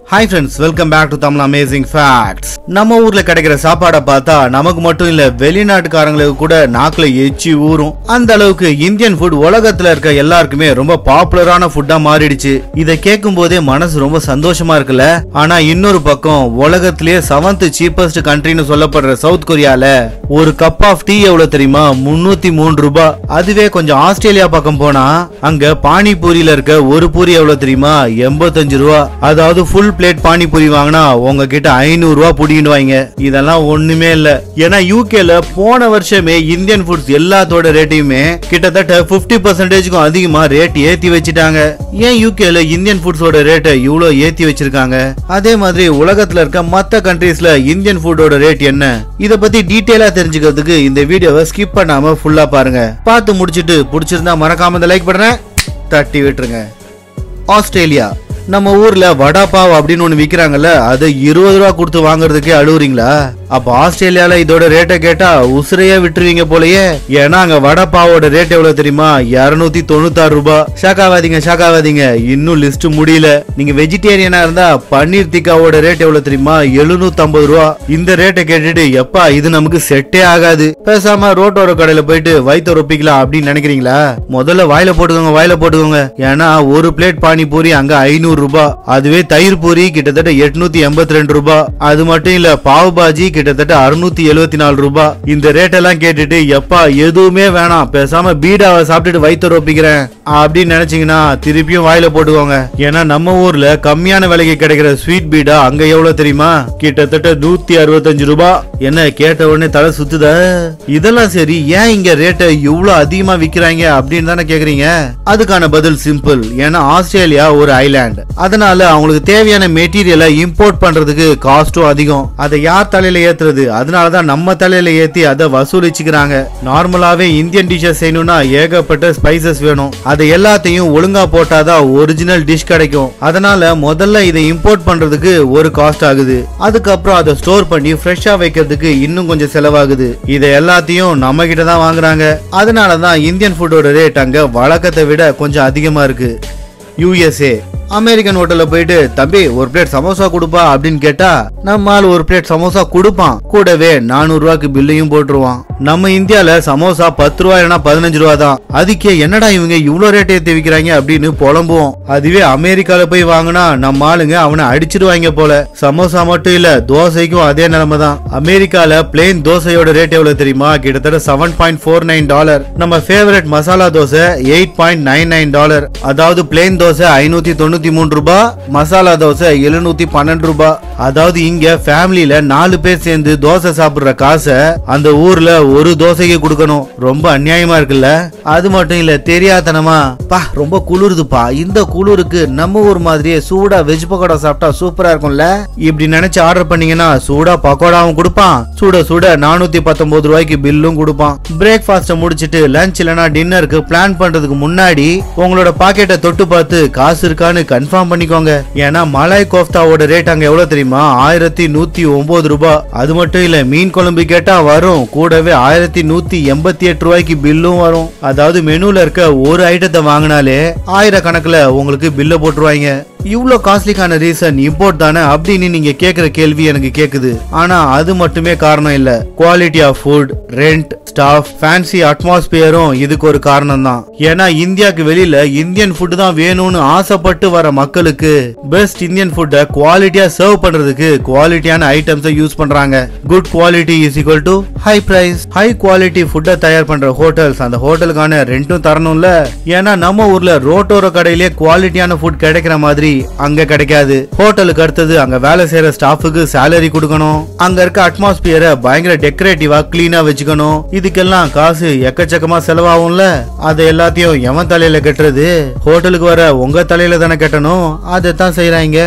Hi friends welcome back to Tamil amazing facts நம்ம ஊர்ல கிடைக்கிற சாப்பாடை பார்த்தா நமக்கு மட்டும் இல்ல வெளிநாட்டுக்காரங்களுக்கு கூட நாக்குல எச்சி ஊறும். அந்த அளவுக்கு இந்தியன் ஃபுட் உலகத்துல இருக்க எல்லாருக்குமே ரொம்ப பாப்புலரான ஃபுட்டா மாறிடுச்சு. இதை கேட்கும் போதே மனசு ரொம்ப சந்தோஷமா இருக்குல்ல? ஆனா இன்னொரு பக்கம் உலகத்திலேயே செவன்த் சீப்பஸ்ட் கண்ட்ரின்னு சொல்லப்படுற சவுத் கொரியால ஒரு கப் ஆஃப் டீ எவ்வளவு தெரியுமா? முன்னூத்தி மூணு ரூபாய் அதுவே கொஞ்சம் ஆஸ்திரேலியா பக்கம் போனா அங்க பானிபூரியில இருக்க ஒரு பூரி எவ்வளவு தெரியுமா? எண்பத்தஞ்சு ரூபா. அதாவது ஃபுல் பிளேட் பானிபூரி வாங்கினா உங்ககிட்ட ஐநூறு ரூபா இதெல்லாம் ஒண்ணுமே இல்ல. ஏன்னா யூகேல போன வருஷமே இந்தியன் ஃபுட்ஸ் எல்லாத்தோட ரேட்டையுமே கிட்டத்தட்ட 50% பர்சன்டேஜ்க்கும் அதிகமா ரேட் ஏத்தி வச்சுட்டாங்க. ஏன் யூகேல இந்தியன் ஃபுட்ஸோட ரேட்டை இவ்வளவு ஏத்தி வச்சிருக்காங்க? அதே மாதிரி உலகத்துல இருக்க மத்த கண்ட்ரீஸ்ல இந்தியன் ஃபுட்டோட ரேட் என்ன? இத பத்தி டீட்டெயிலா தெரிஞ்சுக்கிறதுக்கு இந்த வீடியோவை ஸ்கிப் பண்ணாம ஃபுல்லா பாருங்க. பார்த்து முடிச்சிட்டு பிடிச்சிருந்தா மறக்காம இந்த லைக் பண்ணுறேன் தட்டி விட்டுருங்க. ஆஸ்திரேலியா. நம்ம ஊர்ல வடா பாவ் அப்படின்னு ஒன்று விற்கிறாங்கல்ல அதை இருபது ரூபா கொடுத்து வாங்குறதுக்கே அழுவுறீங்களா? அப்ப ஆஸ்திரேலியால இதோட ரேட்டை கேட்டா உசுரையே விட்டுருவீங்க போலயே. ஏன்னா அங்க வடப்பாவோட ரேட் எவ்வளவு தெரியுமா? இருநூத்தி தொண்ணூத்தாறு ரூபாய் ஷாக்காவாதீங்க ஷாக்காவாதீங்க. இன்னும் லிஸ்ட் முடியல. நீங்க வெஜிடேரியனா இருந்தா பன்னீர் திக்காவோட ரேட் எவ்வளவு தெரியுமா? எழுநூத்தி ஐம்பது ரூபா. இந்த ரேட்டை கேட்டுட்டு எப்பா இது நமக்கு செட்டே ஆகாது. பேசாம ரோட்டோர கடையில போயிட்டு வயிற்று ரொப்பிக்கலாம் அப்படின்னு நினைக்கிறீங்களா? முதல்ல வாயில போட்டுக்கோங்க வாயில போட்டுக்கோங்க. ஏன்னா ஒரு பிளேட் பானிபூரி அங்க ஐநூறு ரூபாய் அதுவே தயிர் பூரி கிட்டத்தட்ட எட்நூத்தி எண்பத்தி ரெண்டு ரூபாய் அது மட்டும் இல்ல பாவ் பாஜி கிட்டத்தட்ட அறுநூத்தி எழுவத்தி நாலு ரூபாய் இந்த ரேட் எல்லாம் கேட்டுட்டு எப்பா எதுவுமே வேணாம். பேசாம பீடாவை சாப்பிட்டுட்டு வயிற்று ரொப்பிக்கிறேன். அப்படின்னு நினைச்சீங்கன்னா திருப்பியும் வாயில போட்டுக்கோங்க. ஏன்னா நம்ம ஊர்ல கம்மியான விலைக்கு கிடைக்கிற ஸ்வீட் பீடா அங்க எவ்வளவு தெரியுமா? கிட்டத்தட்ட நூத்தி அறுபத்தஞ்சு ரூபாய் என்ன கேட்ட உடனே தலை சுத்துத? இதெல்லாம் சரி ஏன் இங்க ரேட்டை இவ்வளவு அதிகமா விக்கிறாங்க அப்படின்னு தானே கேக்குறீங்க? அதுக்கான பதில் சிம்பிள். ஏன்னா ஆஸ்திரேலியா ஒரு ஐலாண்ட். அதனால அவங்களுக்கு தேவையான மெட்டீரியலை இம்போர்ட் பண்றதுக்கு காஸ்டும் அதிகம். அதை யார் தலையில ஏத்துறது. அதனாலதான் நம்ம தலையில ஏத்தி அதை வசூலிச்சுக்கிறாங்க. நார்மலாவே இந்தியன் டிஷ்ஷஸ் செய்யணும்னா ஏகப்பட்ட ஸ்பைசஸ் வேணும். அதை எல்லாத்தையும் ஒழுங்கா போட்டாதான் ஒரிஜினல் டிஷ் கிடைக்கும். அதனால முதல்ல இதை இம்போர்ட் பண்றதுக்கு ஒரு காஸ்ட் ஆகுது. அதுக்கப்புறம் அதை ஸ்டோர் பண்ணி ஃப்ரெஷ்ஷா வைக்கிறதுக்கு இன்னும் கொஞ்சம் செலவாகுது. இதை எல்லாத்தையும் நம்ம கிட்ட தான் வாங்குறாங்க. அதனால தான் இந்தியன் ஃபுட்டோட ரேட் அங்க வழக்கத்தை விட கொஞ்சம் அதிகமா இருக்கு. யூஎஸ்ஏ அமெரிக்கன் ஹோட்டல்ல போயிட்டு தம்பி ஒரு பிளேட் சமோசா கொடுப்பா அப்படின்னு கேட்டா நம்ம ஆள் ஒரு பிளேட் சமோசா கொடுப்பான். கூடவே நானூறு ரூபாய்க்கு பில்லையும் போட்டுருவான். நம்ம இந்தியால சமோசா பத்து ரூபா இல்லைன்னா பதினஞ்சு ரூபா தான். அதுக்கே என்னடா இவங்க இவ்வளவு ரேட் ஏத்தி வைக்கிறாங்க அப்படின்னு புலம்புவோம். அதுவே அமெரிக்கால போய் வாங்கினா நம்ம ஆளுங்க அவனை அடிச்சிருவாங்க போல. சமோசா மட்டும் இல்ல தோசைக்கும் அதே நிலைமை தான். அமெரிக்கால பிளேன் தோசையோட ரேட் எவ்வளவு தெரியுமா? கிட்டத்தட்ட seven point four nine dollar நம்ம favourite masala dosa eight point nine nine dollar அதாவது பிளேன் தோசை ஐநூத்தி தொண்ணூறு தொண்ணூத்தி மூணு ரூபாய் மசாலா தோசை எழுநூத்தி பன்னெண்டு ரூபாய் அதாவது இங்க ஃபேமிலியில நாலு பேர் சேர்ந்து தோசை சாப்பிடுற காசை அந்த ஊர்ல ஒரு தோசைக்கு கொடுக்கணும். ரொம்ப அநியாயமா இருக்குல்ல? அது மட்டும் இல்ல தெரியாதனமா. பா ரொம்ப குளிருதுப்பா. இந்த குளிருக்கு நம்ம ஊர் மாதிரியே சூடா வெஜ் பக்கோடா சாப்பிட்டா சூப்பரா இருக்கும்ல? இப்படி நினைச்சு ஆர்டர் பண்ணீங்கன்னா சூடா பக்கோடாவும் கொடுப்பான். சூட சூட நானூத்தி பத்தொன்பது ரூபாய்க்கு பில்லும் கொடுப்பான். பிரேக்ஃபாஸ்ட முடிச்சிட்டு லஞ்ச் இல்லனா டின்னருக்கு பிளான் பண்றதுக்கு முன்னாடி உங்களோட பாக்கெட்டை தொட்டு பார்த்து காசு இருக்கான்னு கன்ஃபார்ம் பண்ணிக்கோங்க. ஏன்னா மலாய் கோஃப்தாவோட ரேட் அங்க எவ்வளவு தெரியுமா? ஆயிரத்தி நூத்தி ஒன்பது ரூபாய் அது மட்டும் இல்ல மீன் குழம்பு கேட்டா வரும். கூடவே ஆயிரத்தி நூத்தி எண்பத்தி எட்டு ரூபாய்க்கு பில்லும் வரும். அதாவது மெனுல இருக்க ஒரு ஐட்டத்தை வாங்கினாலே ஆயிரக்கணக்கில் உங்களுக்கு பில்ல போட்டுருவாங்க இவ்வளோ காஸ்ட்லிக்கான ரீசன் இம்போர்ட் தானே? அப்படின்னு நீங்க கேட்குற கேள்வி எனக்கு கேட்குது ஆனா அது மட்டுமே காரணம் இல்ல. Quality of food rent staff fancy அட்மாஸ்பியரும் இதுக்கு ஒரு காரணம் தான் ஏன்னா இந்தியாவுக்கு வெளியில இந்தியன் ஃபுட் தான் வேணும்னு ஆசைப்பட்டு வர மக்களுக்கு பெஸ்ட் இந்தியன் ஃபுட்டை குவாலிட்டியா சர்வ் பண்றதுக்கு குவாலிட்டியான ஐட்டம்ஸை யூஸ் பண்றாங்க. Good quality is equal to high price high quality ஃபுட்டை தயார் பண்ற ஹோட்டல்ஸ் அந்த ஹோட்டலுக்கான ரெண்டும் தரணும்ல. ஏன்னா நம்ம ஊர்ல ரோட்டோர கடையிலேயே குவாலிட்டியான ஃபுட் கிடைக்கிற மாதிரி அங்க கிடைக்காது. ஹோட்டலுக்கு அடுத்தது அங்க வேலை செய்யற ஸ்டாஃபுக்கு சேலரி கொடுக்கணும். அங்க இருக்க அட்மாஸ்பியரை பயங்கர டெக்கரேட்டிவா கிளீனா வச்சுக்கணும். இதுக்கெல்லாம் காசு எக்கச்சக்கமா செலவாகும்ல. அது எல்லாத்தையும் எவன் தலையில கட்டுறது? ஹோட்டலுக்கு வர உங்க தலையில தானே கட்டணும். அதை தான் செய்யறாங்க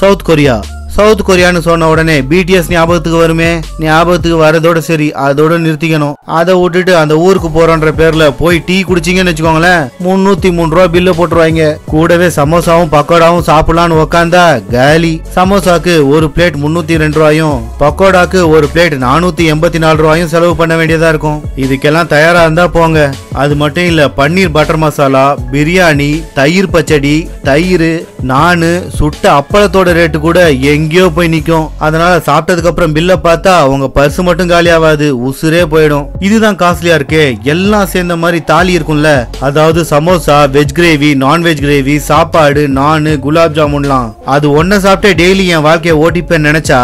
சவுத் கொரியா. சவுத் கொரியான்னு சொன்ன உடனே பிடிஎஸ் ஞாபகத்துக்கு வருமே? ஞாபகத்துக்கு வரதோட சரி அதோட நிறுத்திக்கணும். அதை விட்டுட்டு அந்த ஊருக்கு போறோன்ற பேர்ல போய் டீ குடிச்சீங்கன்னு வச்சுக்கோங்களேன். முன்னூத்தி மூணு ரூபா பில்ல போட்டுருவாங்க. கூடவே சமோசாவும் பக்கோடாவும் சாப்பிடலான்னு உக்காந்தா காலி. சமோசாக்கு ஒரு பிளேட் முன்னூத்தி ரெண்டு ரூபாயும் பக்கோடாக்கு ஒரு பிளேட் நானூத்தி எண்பத்தி நாலு ரூபாயும் செலவு பண்ண வேண்டியதா இருக்கும். இதுக்கெல்லாம் தயாரா இருந்தா போங்க. அது மட்டும் இல்ல பன்னீர் பட்டர் மசாலா பிரியாணி தயிர் பச்சடி தயிர் நானு சுட்ட அப்பளத்தோட ரேட்டு கூட எங்கேயோ போய் நிற்கும் அதனால சாப்பிட்டதுக்கு அப்புறம் பில்ல பார்த்தா உங்க பர்ஸ் மட்டும் காலியாவாது உசுரே போயிடும். இதுதான் காஸ்ட்லியா இருக்கே. எல்லாம் சேர்ந்த மாதிரி தாலி இருக்கும்ல. அதாவது samosa veg gravy non veg gravy சாப்பாடு நானு குலாப் ஜாமுன்லாம் அது ஒன்ன சாப்பிட்டே டெய்லி என் வாழ்க்கையை ஓட்டிப்பேன்னு நினைச்சா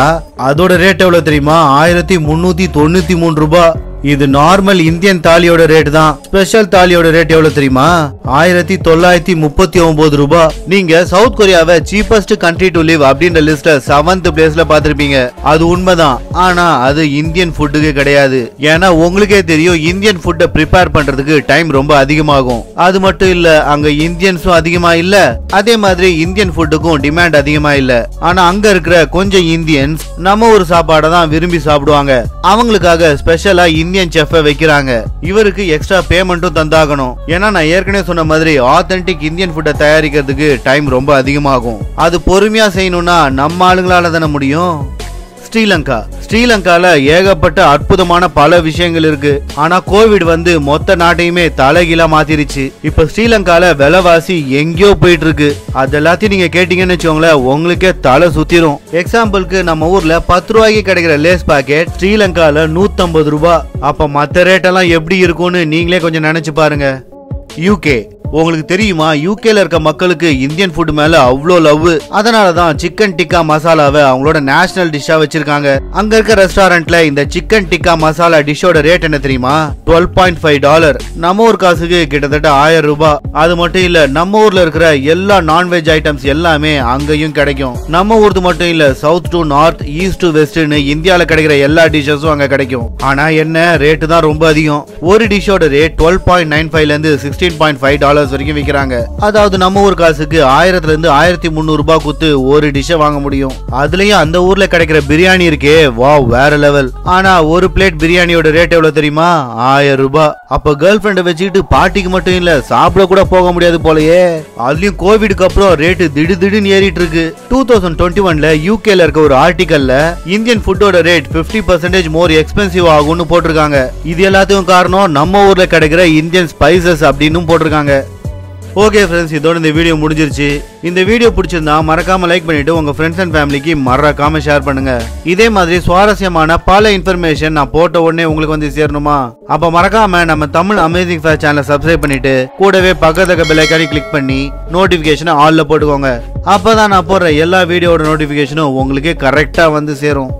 அதோட ரேட் எவ்வளவு தெரியுமா? ஆயிரத்தி முன்னூத்தி தொண்ணூத்தி மூணு ரூபாய் இது நார்மல் இந்தியன் தாலியோட ரேட் தான். ஸ்பெஷல் தாலியோட ரேட் எவ்வளவு தெரியுமா? ஆயிரத்தி தொள்ளாயிரத்தி முப்பத்தி ஒன்பது ரூபாய் நீங்க சவுத் கொரியாவை சீப்பஸ்ட் கண்ட்ரி டு லிவ் அப்படின்ற லிஸ்ட்ல செவன்த் பிளேஸ்ல பாத்திருப்பீங்க அது உண்மைதான். ஆனா அது இந்தியன் ஃபுட்டுக்கு கிடையாது. ஏன்னா உங்களுக்கே தெரியும் இந்தியன் ஃபுட்டை ப்ரிப்பேர் பண்றதுக்கு டைம் ரொம்ப அதிகமாகும். அது மட்டும் இல்ல அங்க இந்தியன்ஸும் அதிகமா இல்ல. அதே மாதிரி இந்தியன் ஃபுட்டுக்கும் டிமாண்ட் அதிகமா இல்ல. ஆனா அங்க இருக்கிற கொஞ்சம் இந்தியன்ஸ் நம்ம ஒரு சாப்பாடை தான் விரும்பி சாப்பிடுவாங்க. அவங்களுக்காக ஸ்பெஷலா இந்தியன் செஃப்பை வைக்கிறாங்க. இவருக்கு எக்ஸ்ட்ரா பேமெண்ட்டும் தந்தாகணும். ஏன்னா நான் ஏற்கனவே சொன்ன மாதிரி ஆத்தென்டிக் இந்தியன் ஃபுட்டை தயாரிக்கிறதுக்கு டைம் ரொம்ப அதிகமாகும். அது பொறுமையா செய்யணும்னா நம்ம ஆளுங்களால தானே முடியும்? ஸ்ரீலங்கா. ஸ்ரீலங்கால ஏகப்பட்ட அற்புதமான பல விஷயங்கள் இருக்கு. ஆனா கோவிட் வந்து மொத்த நாட்டையுமே தலைகீழா மாத்திருச்சு. இப்ப ஸ்ரீலங்கால விலைவாசி எங்கேயோ போயிட்டு இருக்கு அது எல்லாத்தையும் நீங்க கேட்டீங்கன்னு வச்சுக்கோங்களேன் உங்களுக்கே தலை சுத்திரும். எக்ஸாம்பிளுக்கு நம்ம ஊர்ல பத்து ரூபாய்க்கு கிடைக்கிற லேஸ் பாக்கெட் ஸ்ரீலங்கால நூத்தம்பது ரூபாய் அப்ப மத்த ரேட் எல்லாம் எப்படி இருக்கும்னு நீங்களே கொஞ்சம் நினைச்சு பாருங்க. யூகே உங்களுக்கு தெரியுமா யூகேல இருக்க மக்களுக்கு இந்தியன் ஃபுட் மேல அவ்வளோ லவ் அதனால தான் சிக்கன் டிக்கா மசாலாவை அவங்களோட நேஷனல் டிஷ்ஷா வச்சிருக்காங்க. அங்க இருக்க ரெஸ்டாரண்ட்ல இந்த சிக்கன் டிக்கா மசாலா டிஷ்ஷோட ரேட் என்ன தெரியுமா? டுவெல் பாயிண்ட் ஃபைவ் டாலர் நம்ம ஊர் காசுக்கு கிட்டத்தட்ட ஆயிரம் ரூபாய் அது மட்டும் இல்ல நம்ம ஊர்ல இருக்கிற எல்லா நான்வெஜ் ஐட்டம்ஸ் எல்லாமே அங்கேயும் கிடைக்கும். நம்ம ஊர்து மட்டும் இல்ல south to north east to வெஸ்ட்னு இந்தியால கிடைக்கிற எல்லா டிஷ்ஷஸும் அங்க கிடைக்கும். ஆனா என்ன ரேட்டு தான் ரொம்ப அதிகம். ஒரு டிஷ்ஷோட ரேட் டுவெல் பாயிண்ட் நைன் ஃபைவ்ல இருந்து சிக்ஸ்டீன் பாயிண்ட் ஃபைவ் டாலர்ஸ் வரைக்கும் விற்கிறாங்க அதாவது நம்ம ஊர் காசுக்கு ஆயிரத்துல இருந்து ஆயிரத்தி முந்நூறு ரூபாய் கொடுத்து ஒரு டிஷ்ஷை வாங்க முடியும். அதுலயும் அந்த ஊர்ல கிடைக்கிற பிரியாணி இருக்கே. வாவ் வேற லெவல் ஆனா ஒரு பிளேட் பிரியாணியோட ரேட் எவ்வளவு தெரியுமா? ஆயிரம் ரூபாய். அப்ப கேர்ள் ஃபிரெண்டை வச்சுக்கிட்டு பாட்டிக்கு மட்டும் இல்ல சாப்பிட கூட போக முடியாது போலயே. அதுலயும் கோவிடுக்கு அப்புறம் ரேட்டு திடு திடுன்னு ஏறிட்டு இருக்கு டூ தௌசண்ட் டுவெண்ட்டி ஒன்ல யூகேல இருக்க ஒரு ஆர்டிகல்ல இந்தியன் ஃபுட்டோட ரேட் 50% பர்சன்டேஜ் மோர் எக்ஸ்பென்சிவ் ஆகும்னு போட்டிருக்காங்க. இது எல்லாத்துக்கும் காரணம் நம்ம ஊர்ல கிடைக்கிற இந்தியன் ஸ்பைசஸ் அப்படின்னு போட்டிருக்காங்க. ஓகே ஃப்ரெண்ட்ஸ் இதோட இந்த வீடியோ முடிஞ்சிருச்சு. இந்த வீடியோ பிடிச்சிருந்தா மறக்காம லைக் பண்ணிட்டு உங்க ஃப்ரெண்ட்ஸ் அண்ட் ஃபேமிலிக்கு மறக்காம ஷேர் பண்ணுங்க. இதே மாதிரி சுவாரஸ்யமான பல இன்ஃபர்மேஷன் நான் போட்ட உடனே உங்களுக்கு வந்து சேரணுமா? அப்ப மறக்காம நம்ம தமிழ் அமேசிங் ஃபேர் சேனலை சப்ஸ்கிரைப் பண்ணிட்டு கூடவே பக்கத்துக்கு பெல் ஐக்கானி கிளிக் பண்ணி நோட்டிபிகேஷனை ஆல்ல போட்டுக்கோங்க. அப்பதான் நான் போடுற எல்லா வீடியோட நோட்டிபிகேஷனும் உங்களுக்கு கரெக்டா வந்து சேரும்.